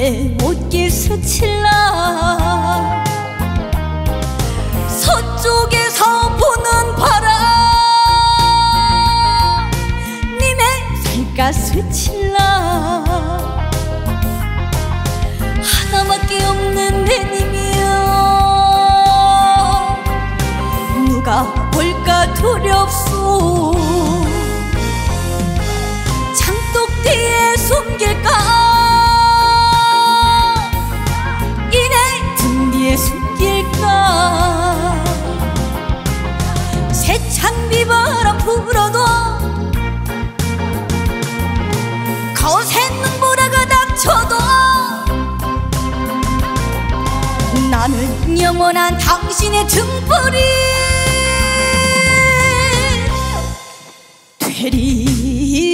내 옷길 스칠라. 서쪽에서 보는 바람 님의 살갗 스칠라. 하나밖에 없는 내 님이여. 누가 볼까 두렵소 찬 비바람 불어도 거센 눈보라가 닥쳐도 나는 영원한 당신의 등불이 되리